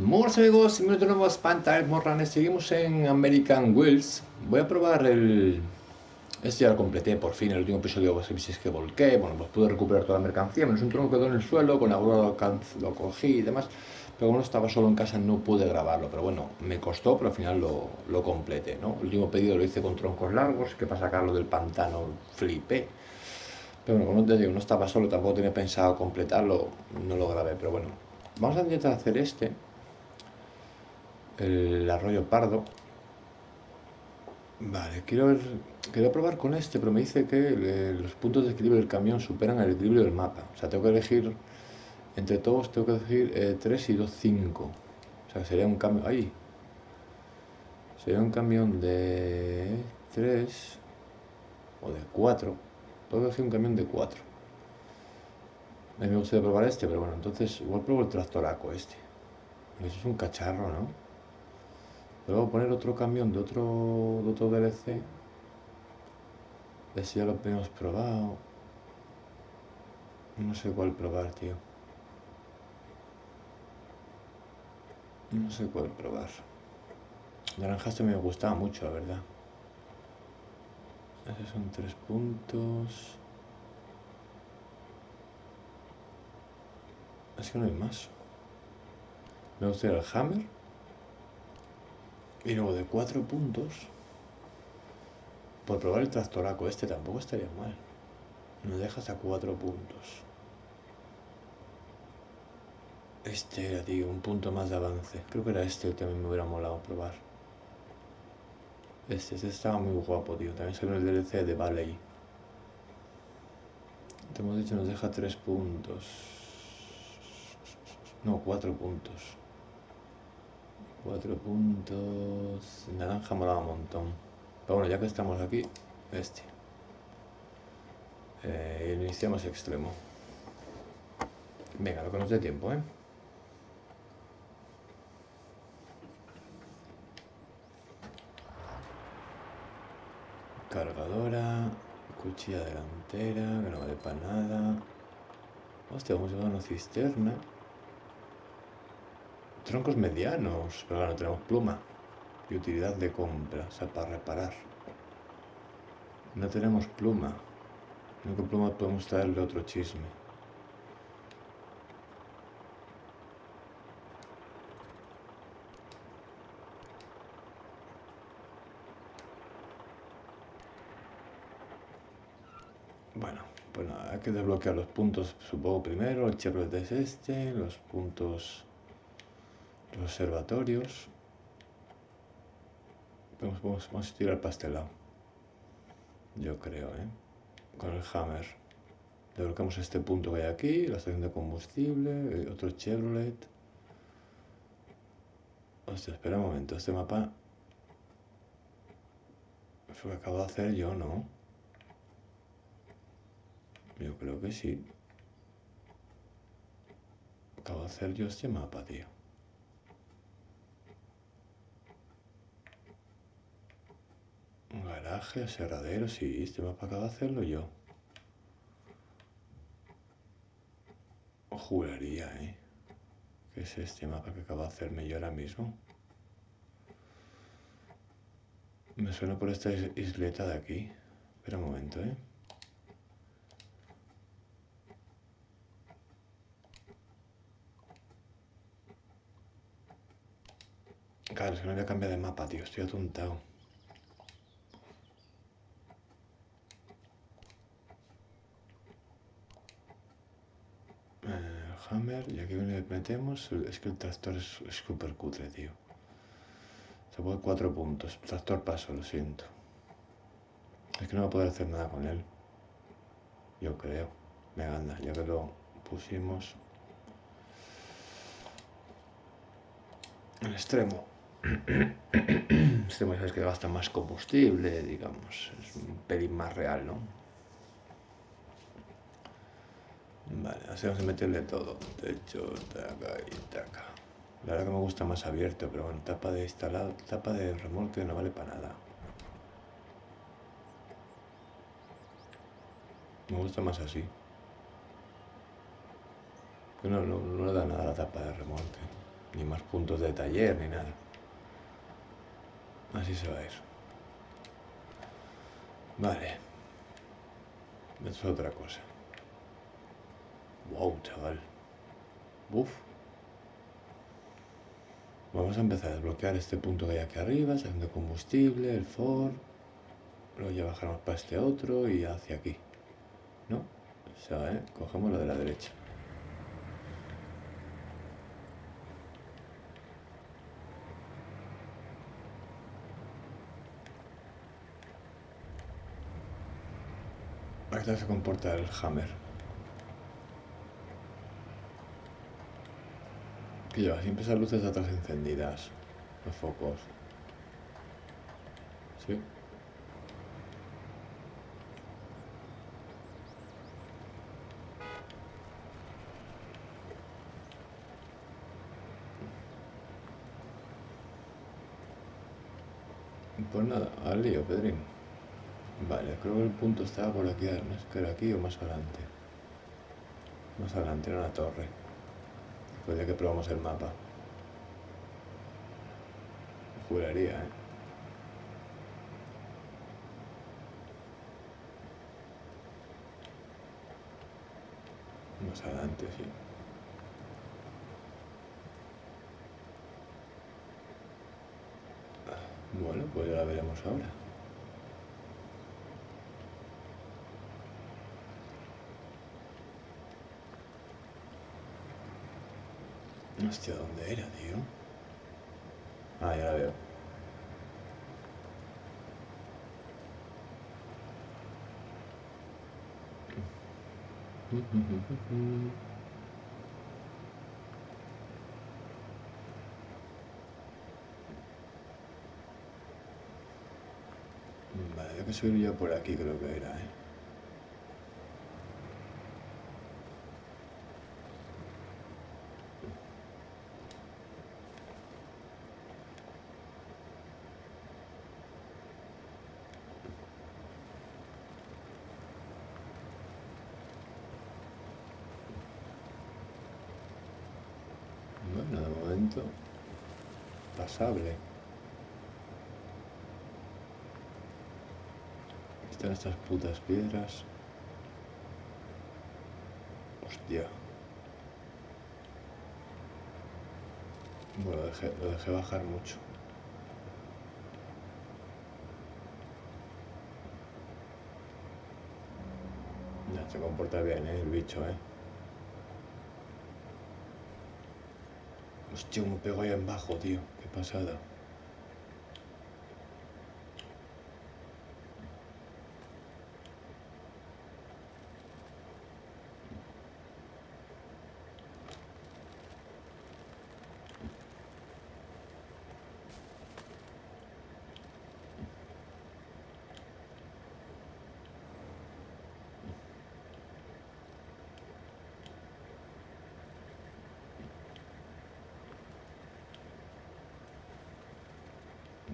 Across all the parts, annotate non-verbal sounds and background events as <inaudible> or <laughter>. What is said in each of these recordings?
Buenos amigos, de nuevo a Spantile Morranes. Seguimos en American Wheels. Voy a probar el. Este ya lo completé por fin. El último episodio, vos es que volqué. Bueno, pues pude recuperar toda la mercancía. Menos un tronco quedó en el suelo. Con la grúa lo, cogí y demás. Pero como estaba solo en casa, no pude grabarlo. Pero bueno, me costó, pero al final lo, lo completé. ¿no? El último pedido lo hice con troncos largos. Que para sacarlo del pantano flipé. Pero bueno, como te digo, no estaba solo, tampoco tenía pensado completarlo. No lo grabé, pero bueno. Vamos a intentar hacer este el arroyo pardo. Vale, quiero ver, quiero probar con este, pero me dice que los puntos de equilibrio del camión superan el equilibrio del mapa. O sea, tengo que elegir, entre todos tengo que elegir 3 eh, y 2, 5. O sea, sería un cambio, ahí. Sería un camión de 3 o de 4. Tengo que elegir un camión de 4. A mí me gustaría probar este, pero bueno, entonces igual pruebo el tractoraco este. Eso es un cacharro, ¿no? Luego poner otro camión de otro, de otro DLC. Ver si ya lo hemos probado. No sé cuál probar, tío. No sé cuál probar. Naranja este me gustaba mucho, la verdad. Esos son tres puntos. Es que no hay más. Me gusta el Hammer. Y luego de cuatro puntos, por probar el tractoraco, este tampoco estaría mal. No dejas a cuatro puntos. Este era, tío, un punto más de avance. Creo que era este el que me hubiera molado probar. Este, este estaba muy guapo, tío. También salió el DLC de Valley. Te hemos dicho nos deja tres puntos. No, cuatro puntos. Cuatro puntos. Naranja molaba un montón. Pero bueno, ya que estamos aquí, este. Eh, iniciamos extremo. Venga, lo que nos dé tiempo, ¿eh? Cargadora, cuchilla delantera, que no vale para nada. Hostia, vamos a llevar una cisterna. Troncos medianos, pero no tenemos pluma. Y utilidad de compra, o sea, para reparar. No tenemos pluma. No con pluma podemos traerle otro chisme. Bueno, pues hay que desbloquear los puntos, supongo primero. El Chevrolet es este, los puntos observatorios. Vamos, vamos, a tirar pastelado. Yo creo, ¿eh? Con el hammer. Desbloqueamos este punto que hay aquí, la estación de combustible, eh, otro Chevrolet. Hostia, espera un momento, este mapa... Eso que acabo de hacer yo, ¿no? Yo creo que sí. Acabo de hacer yo este mapa, tío. Un garaje, aserradero, sí, este mapa acabo de hacerlo yo. Juraría, ¿eh? Que es este mapa que acabo de hacerme yo ahora mismo. Me suena por esta isleta de aquí. Espera un momento, ¿eh? Claro, es que no voy a cambiar de mapa, tío. Estoy atontado. Hammer y aquí le metemos, es que el tractor es súper cutre, tío. Se puede cuatro puntos. Tractor paso, lo siento. Es que no va a poder hacer nada con él. Yo creo. Me anda, ya que lo pusimos. En extremo. <clears throat> extremo es que gasta más combustible, digamos. Es un pelín más real, ¿no? Vale, así vamos a meterle todo. Techo, taca y taca. La verdad que me gusta más abierto, pero bueno, tapa de instalado, tapa de remolque no vale para nada. Me gusta más así. no, no, no le da nada la tapa de remolque. Ni más puntos de taller, ni nada. Así se va a ir. Vale. Es otra cosa. Wow, chaval. Uf. Vamos a empezar a desbloquear este punto que hay aquí arriba, saliendo combustible, el for. Luego ya bajamos para este otro y hacia aquí. ¿No? O sea, ¿eh? Cogemos lo de la derecha. Aquí se comporta el hammer. Que lleva siempre esas luces atrás encendidas. Los focos. ¿Sí? Pues nada, al lío, Pedrín. Vale, creo que el punto estaba por aquí, no sé que era aquí o más adelante. Más adelante, era la torre. Después de que probamos el mapa. Juraría, ¿eh? Más adelante, sí. Bueno, pues ya la veremos ahora. Hostia, ¿dónde era, tío? Ah, ya la veo. Vale, hay que subir ya por aquí, creo que era, ¿eh? Bueno, de momento Están estas putas piedras. Hostia. Bueno, lo dejé, bajar mucho. Ya se comporta bien, ¿eh? El bicho, ¿eh? Hostia, me pego ahí en bajo, tío. Pasada.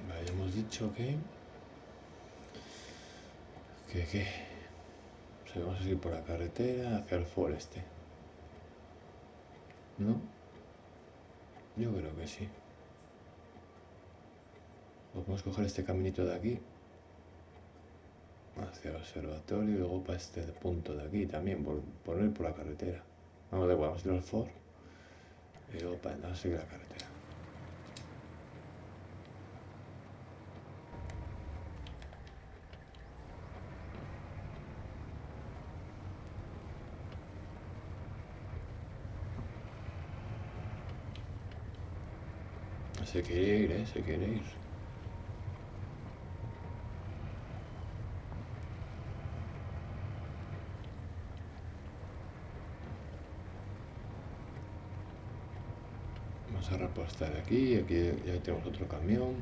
Vale, ya hemos dicho que... Que, que... O sea, vamos a seguir por la carretera hacia el foreste. ¿No? Yo creo que sí. Podemos coger este caminito de aquí. Hacia el observatorio y luego para este punto de aquí también, por, ir por la carretera. Vamos, de igual, vamos a ir al for. Y luego para no seguir la carretera. Se quiere ir, ¿eh? Se quiere ir. Vamos a repostar aquí. Aquí ya tenemos otro camión.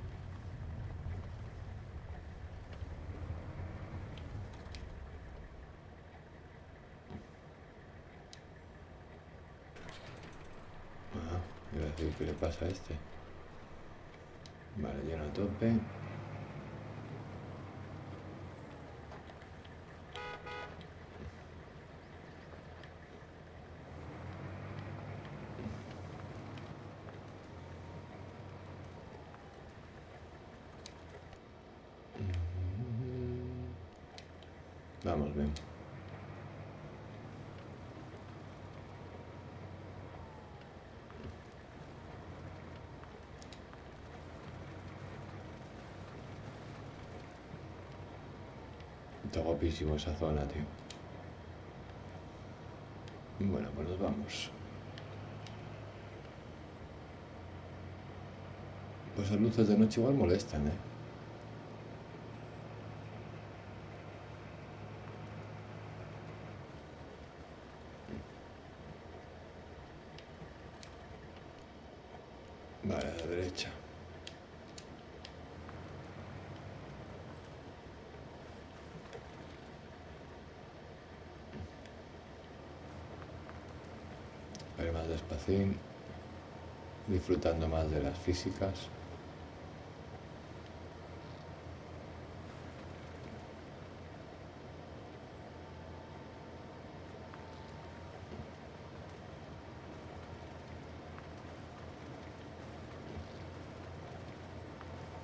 Ah, ¿qué le pasa a este? Vale, lleno a tope. Vamos bien. Está guapísimo esa zona, tío. Bueno, pues nos vamos. Pues las luces de noche igual molestan, ¿eh? Vale, a la derecha. Disfrutando más de las físicas.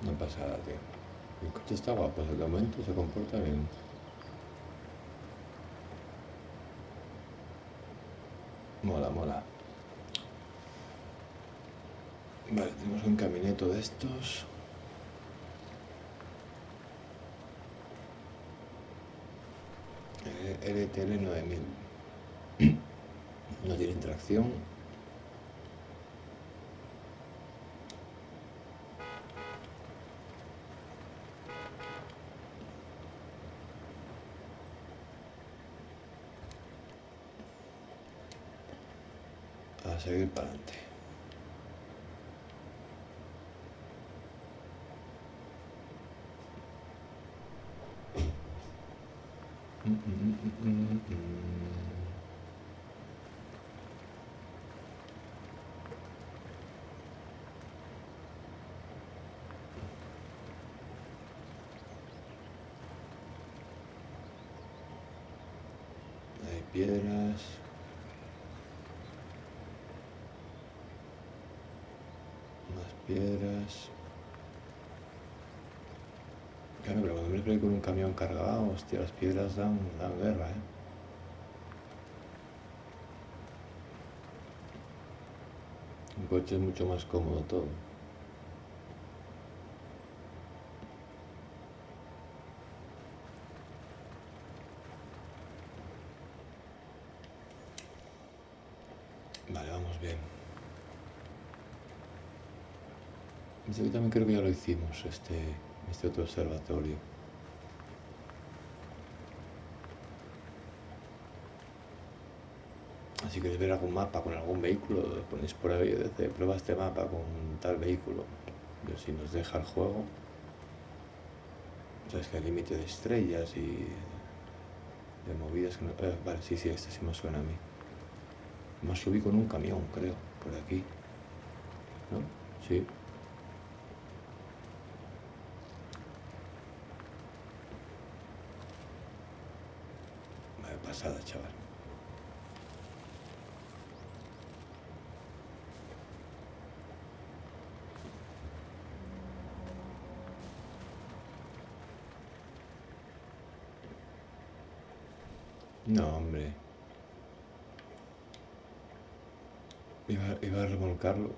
No pasa nada, tío. El coche está guapo, de momento se comporta bien. Vale, tenemos un camineto de estos. Eh, LTL 9000. No tiene tracción. A seguir para adelante. Mm, mm, mm, mm, mm. Hay piedras. Más piedras. Claro, pero cuando me con un camión cargado, hostia, las piedras dan, dan guerra, ¿eh? Un coche es mucho más cómodo todo. Vale, vamos bien. Este aquí también creo que ya lo hicimos, este, este otro observatorio. Si queréis ver algún mapa con algún vehículo, ponéis por ahí, dice, prueba este mapa con tal vehículo. Y si nos deja el juego, sabes que hay límite de estrellas y de movidas que no... vale, sí, sí, este sí me suena a mí. Más subí con un camión, creo, por aquí. ¿No? Sí. Vale, pasada, chaval. No, hombre. Iba, remolcarlo.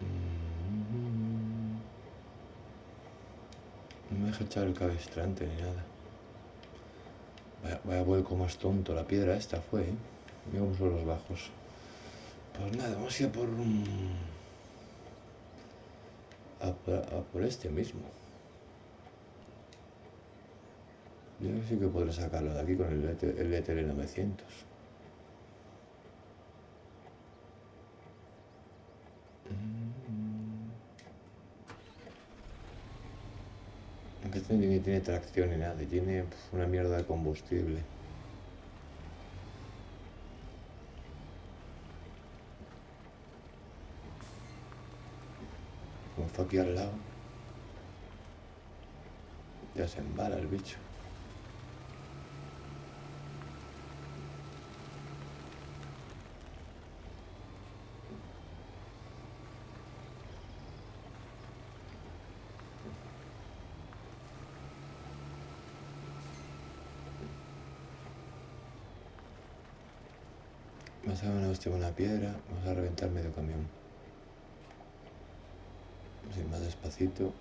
Mm. No me deja echar el cabestrante ni nada. Vaya, vuelco más tonto. La piedra esta fue, ¿eh? Mira cómo los bajos. Pues nada, vamos a ir a por... un- A por, este mismo. Yo sí que podré sacarlo de aquí con el, el ETL 900. Este ni tiene tracción ni nada, tiene pf, una mierda de combustible. Como está aquí al lado, ya se embala el bicho. Vamos a dar una piedra. Vamos a reventar medio camión. Así, más despacito.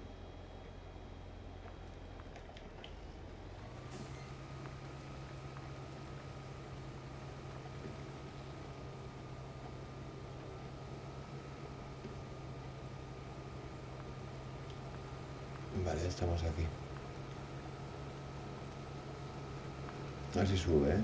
Vale, estamos aquí. A ver si sube, ¿eh?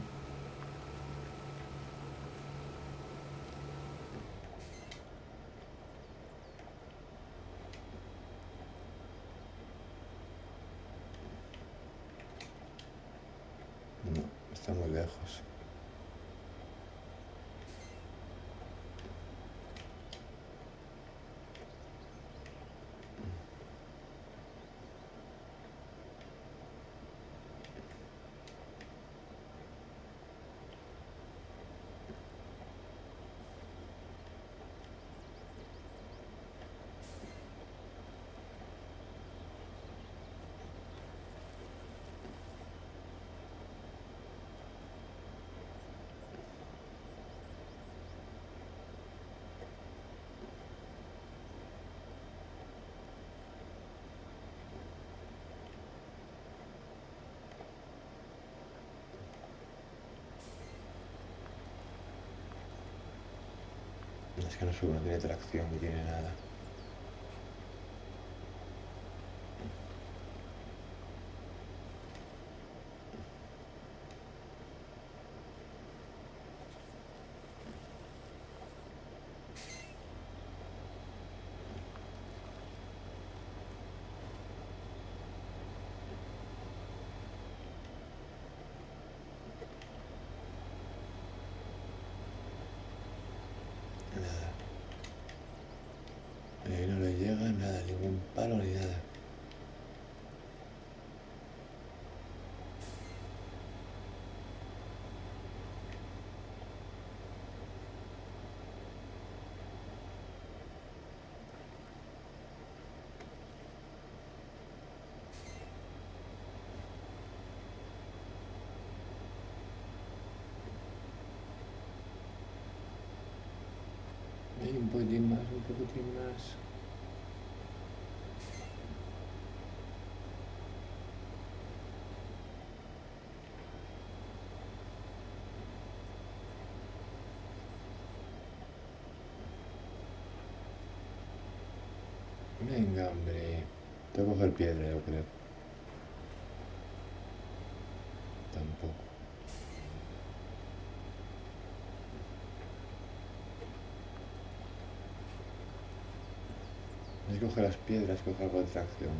No, está muy lejos. Es que no sube, no tiene tracción ni tiene. Nada. Ahí no le llega nada, ni nada. Un poquitín más, un poquitín más. Venga, hombre. Tengo que coger piedra, yo creo. Tampoco. Es coger las piedras, coger algo de tracción.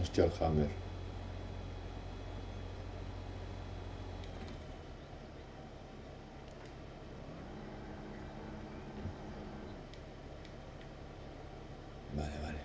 Hostia, el hammer. Vale, vale.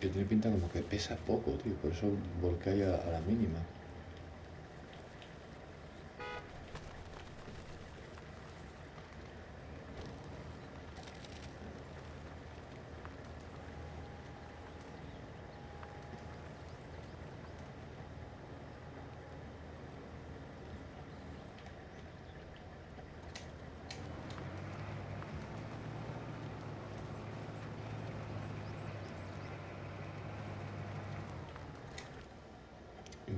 Que tiene pinta como que pesa poco, tío. Por eso a, a la mínima.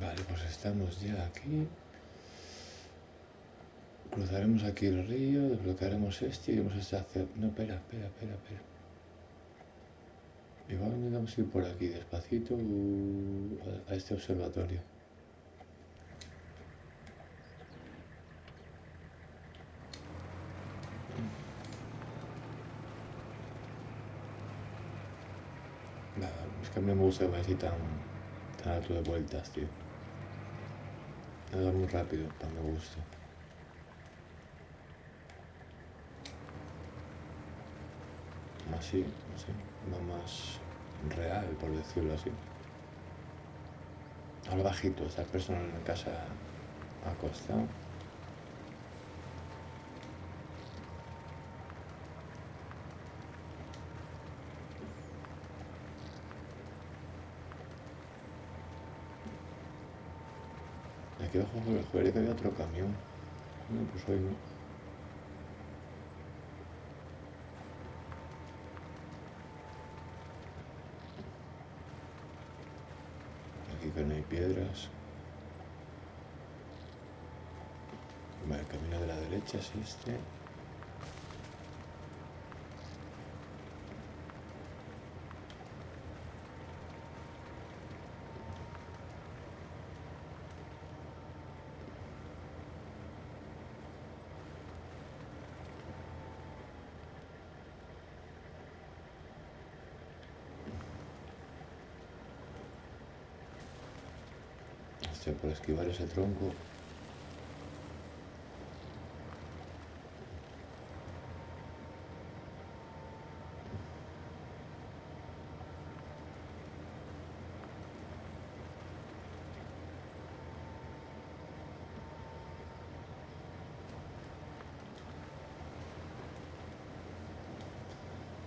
Vale, estamos ya aquí. Cruzaremos aquí el río, desbloquearemos este y iremos a hacer... No, espera, espera, espera, espera. Igual intentamos ir por aquí despacito uh, a, este observatorio. Es que a mí me gusta que me así tan, tan alto de vueltas, tío. Nada muy rápido, para mi gusto. Así, así, va más real, por decirlo así. Al bajito, esta persona en casa juraría que había otro camión. No, pues hoy no. Aquí que no hay piedras. Vale, el camino de la derecha es este. Esquivar ese tronco.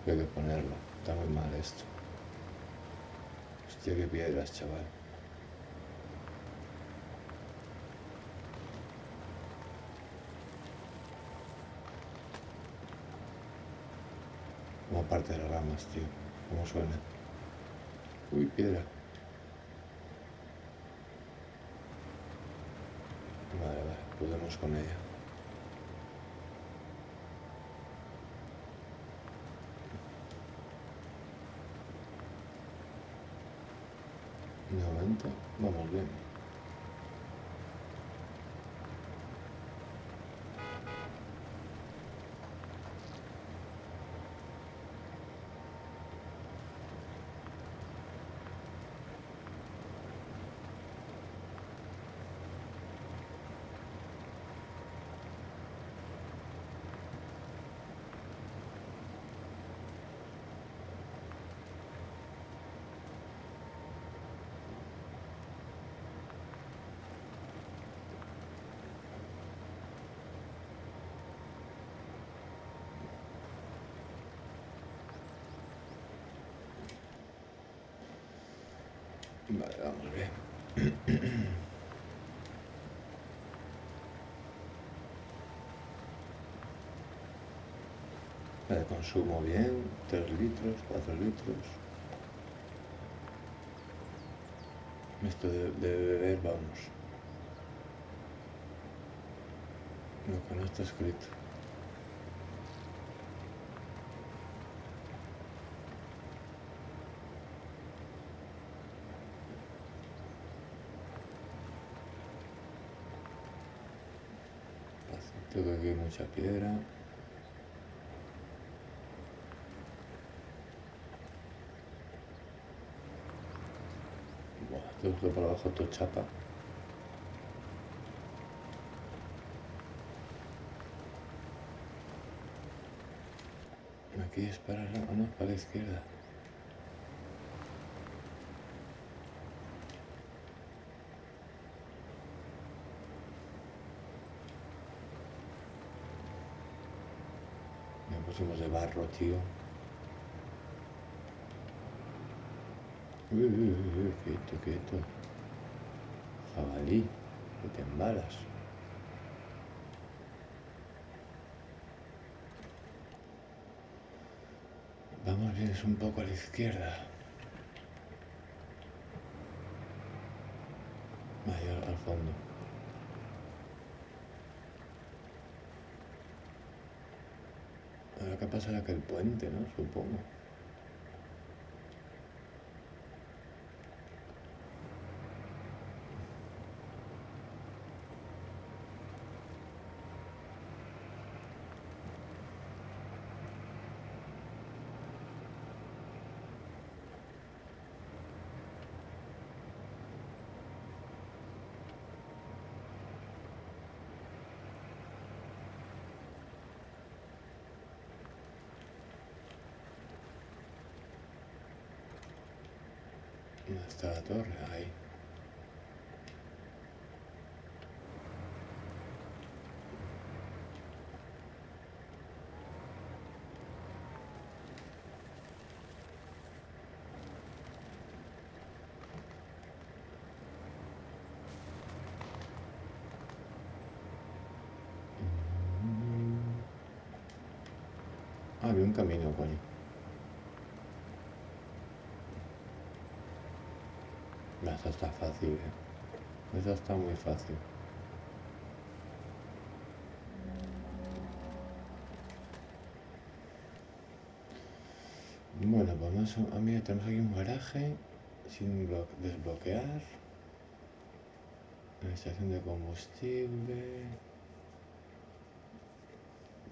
Hay que ponerlo. Está muy mal esto. Hostia, qué piedras, chaval. Como ramas, tío. ¿Cómo suena? Uy, piedra. Vale, vale, podemos con ella. De momento, vamos bien. Vale, vamos bien. <clears throat> Vale, consumo bien, 3 litros, 4 litros. Esto de, de beber, vamos. Lo que no está escrito. Mucha piedra. Buah, tengo que por abajo todo chapa. Aquí es para la, no, para la izquierda. Pusimos de barro, tío. Uy, uy, uy, quieto, quieto. Jabalí, que te embalas. Vamos bien, un poco a la izquierda. Al, al fondo. Pasará aquel puente, ¿no? Supongo. ¿Dónde está la torre? Ahí. Ah, había un camino, coño. Esta está fácil, ¿eh? Esta está muy fácil. Bueno, pues más o- ah, mira, tenemos aquí un garaje sin blo- desbloquear. Estación de combustible.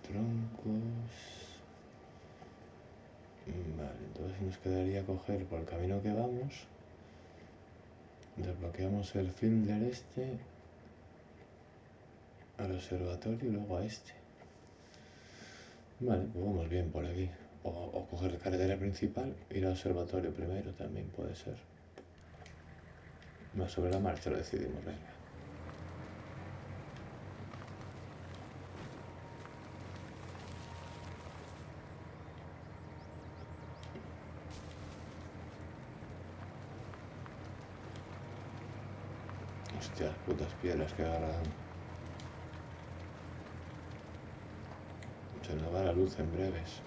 Troncos. Vale, entonces nos quedaría coger por el camino que vamos. Desbloqueamos el Finder este. Al observatorio y luego a este. Vale, pues vamos bien por aquí. O, o coger la carretera principal, ir al observatorio primero también puede ser. Más sobre la marcha lo decidimos, venga. Hostia, putas piedras que agarran. Se nos va la luz en breves.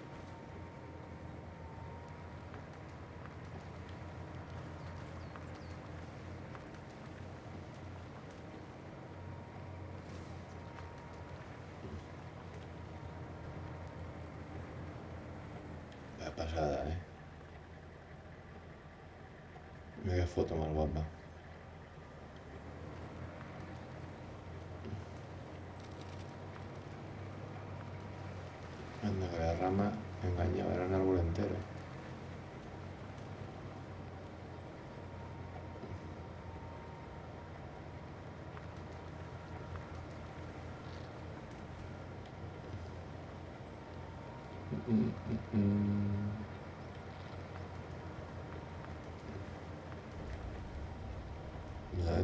La pasada, ¿eh? Qué foto más guapa. Anda, que la rama engañaba, era un árbol entero. Mm, mm, mm.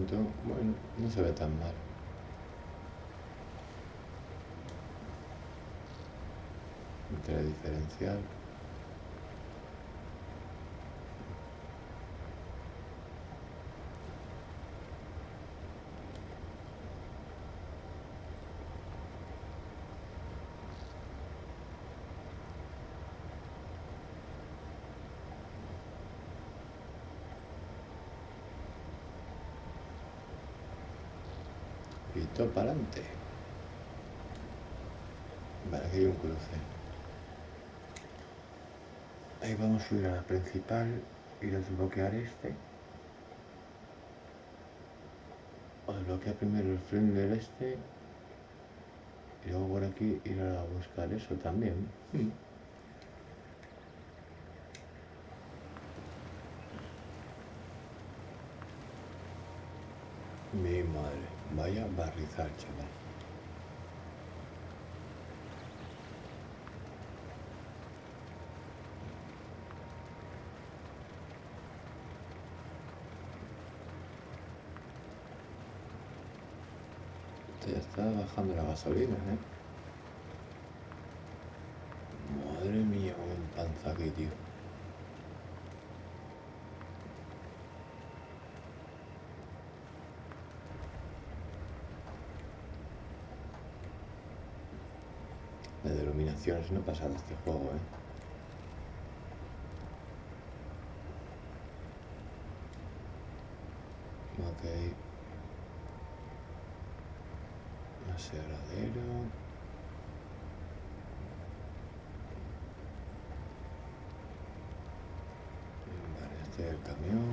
Adentro, bueno, no se ve tan mal. Entre diferencial. Todo para adelante. Vale, aquí hay un cruce. Ahí vamos a subir a la principal y desbloquear este. O desbloquear primero el freno del este. Y luego por aquí ir a buscar eso también. Mm. Mi madre, vaya barrizal, chaval. Te está bajando la gasolina, ¿eh? Madre mía, con el panza aquí, tío. La denominación es una pasada este juego, ¿eh? Ok. Aseradero. Vale, este es el camión.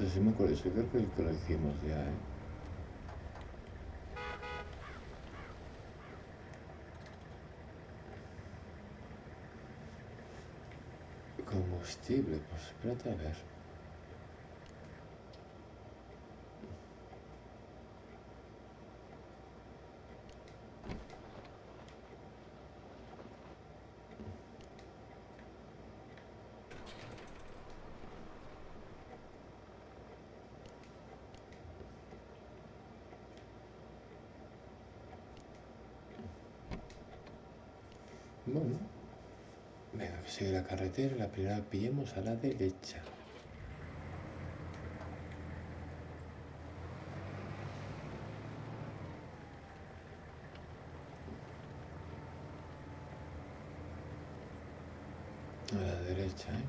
Entonces sí me acuerdo, eso creo que, que lo hicimos ya, ¿eh? Combustible, pues espérate a ver. Bueno. Venga, que sigue la carretera. La primera pillemos a la derecha. A la derecha, ¿eh?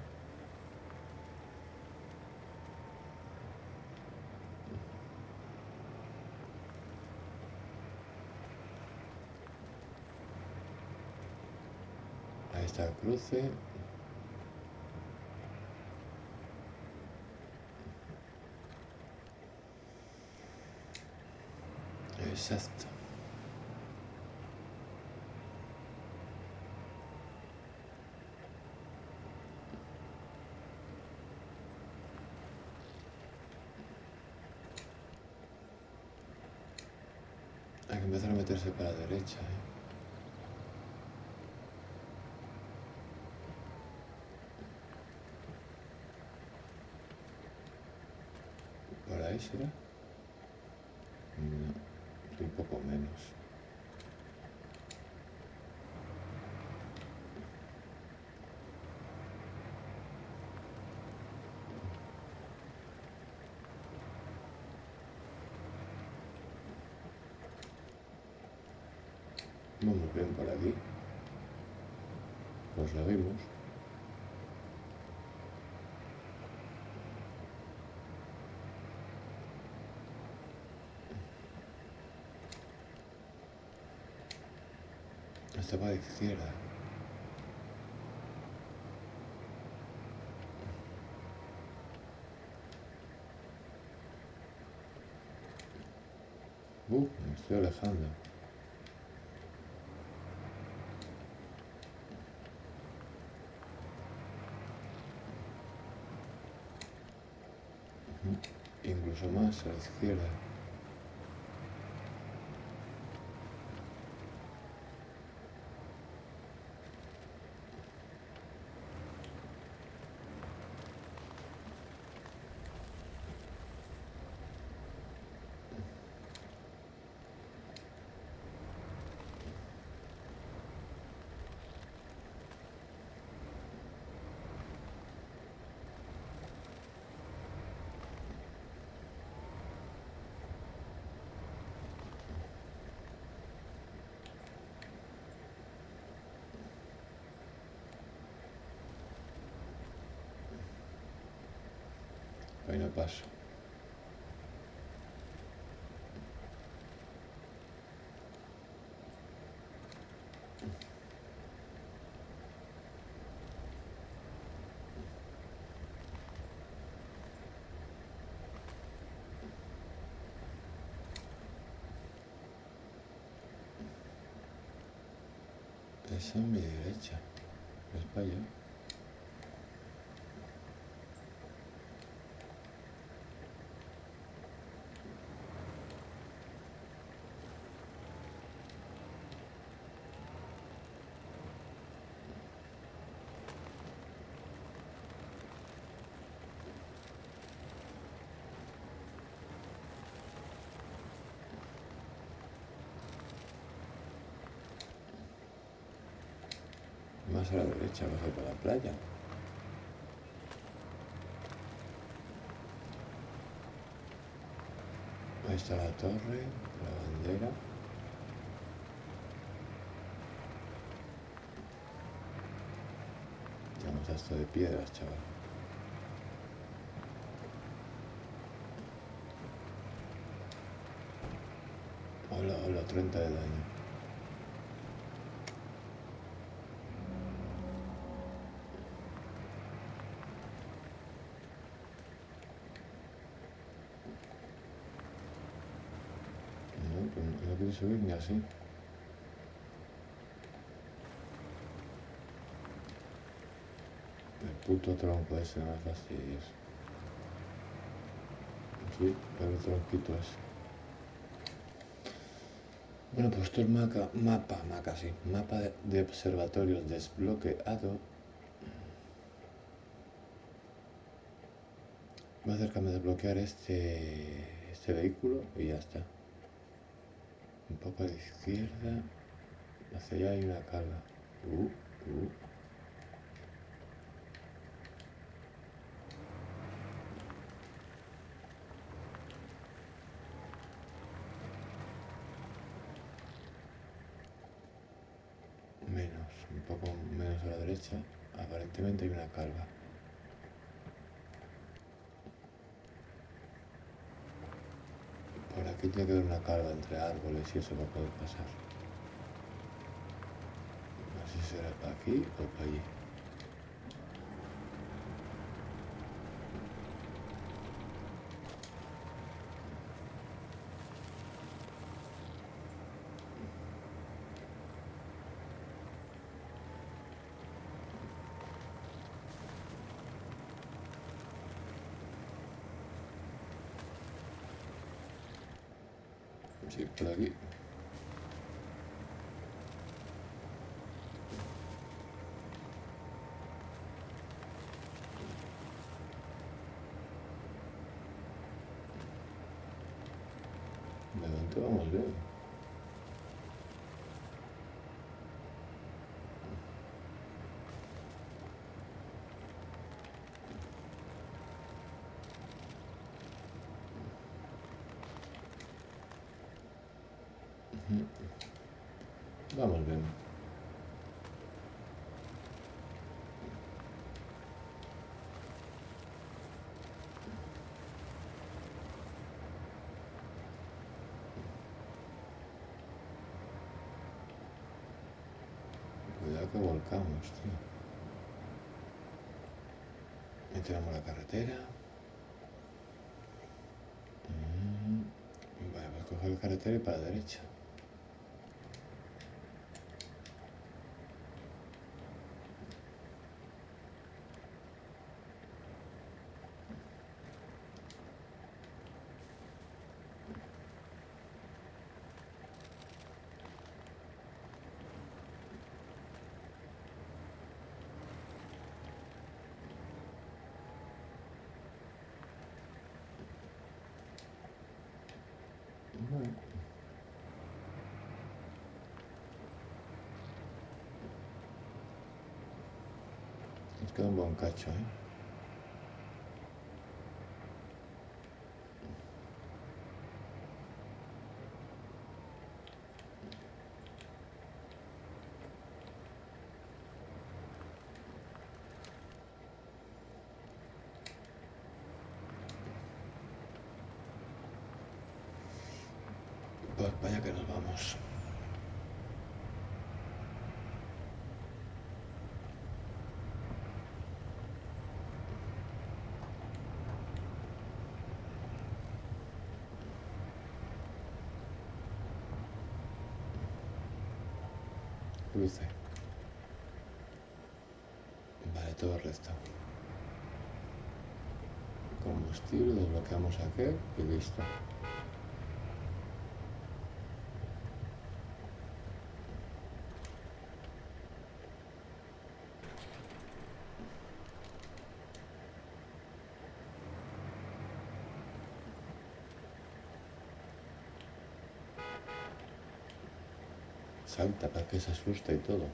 Ahí está el cruce. Hay que empezar a meterse para la derecha, ¿eh? ¿Por ahí será? No, un poco menos. Vamos bien por aquí. Pues lo vimos. Estaba de izquierda. Uh, me estoy alejando. Incluso más a la Ahí no paso. Esa es mi derecha. Es para allá. Más a la derecha, vas a ir para la playa. Ahí está la torre, la bandera. Estamos hasta de piedras, chaval. Hola, hola, 30 de daño. No, ni así. El puto tronco ese no me fastidies. Sí, el tronquito ese. Bueno, pues esto es maca, mapa, maca, sí. Mapa de, de observatorios desbloqueado. Voy a acercarme a desbloquear este, este vehículo y ya está. Poco a la izquierda. Hacia allá hay una carga. Uh, uh. Menos, un poco menos a la derecha. Aparentemente hay una calva. Por aquí tiene que haber una calva entre árboles y eso va a poder pasar. No sé si será para aquí o para allí. Sí, por aquí. De momento vamos bien. Ujú. Cuidado que volcamos, tío. Entramos la carretera. Mm, Vale, voy a coger la carretera y para la derecha. Bueno. Nos ¿eh? Vaya que nos vamos. Cruce. Vale, todo el resto. Combustible, desbloqueamos aquel y listo. Salta para que se asusta y todo.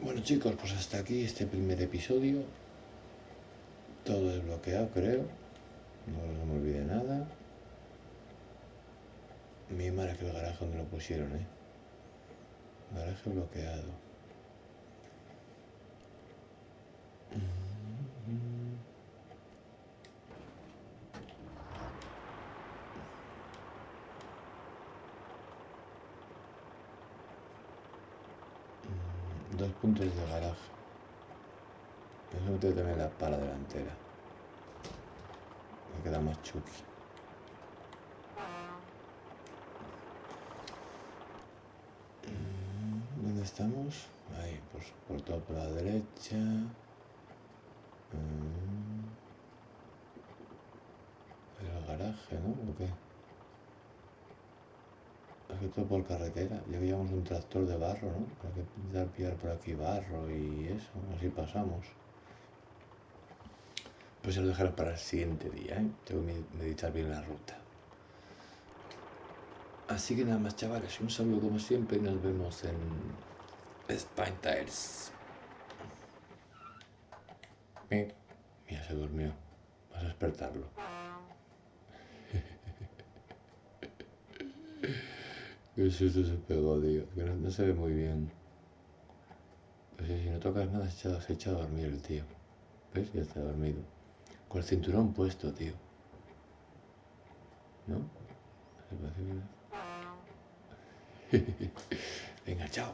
Bueno chicos, pues hasta aquí este primer episodio. Todo desbloqueado creo. No se me olvide nada. Mi madre que el garaje donde lo pusieron, eh. Garaje bloqueado. Dos puntos de garaje. Tengo que tener la pala delantera. Me queda más chuki. Mm, ¿Dónde estamos? Ahí, pues por todo por la derecha. Mm. El garaje, ¿no? ¿O qué? Que todo por carretera. Ya llevamos un tractor de barro, ¿no? Para que intentar pillar por aquí barro y eso. Así pasamos. Pues se lo dejaré para el siguiente día, ¿eh? Tengo que meditar bien la ruta. Así que nada más, chavales, un saludo como siempre y nos vemos en Spine Tires. Mira, se durmió. Vas a despertarlo. Qué susto se pegó, tío. Que no, se ve muy bien. Pues si no tocas nada, se echa, se echa a dormir el tío. ¿Ves? Ya está dormido. Con el cinturón puesto, tío. ¿No? <laughs> Venga, chao.